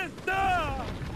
Aguenta!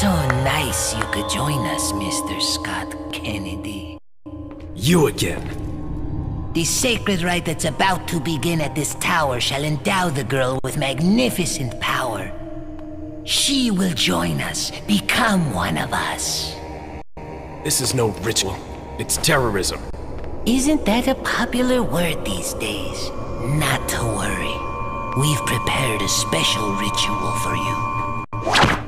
So nice you could join us, Mr. Scott Kennedy. You again. The sacred rite that's about to begin at this tower shall endow the girl with magnificent power. She will join us, become one of us. This is no ritual. It's terrorism. Isn't that a popular word these days? Not to worry. We've prepared a special ritual for you.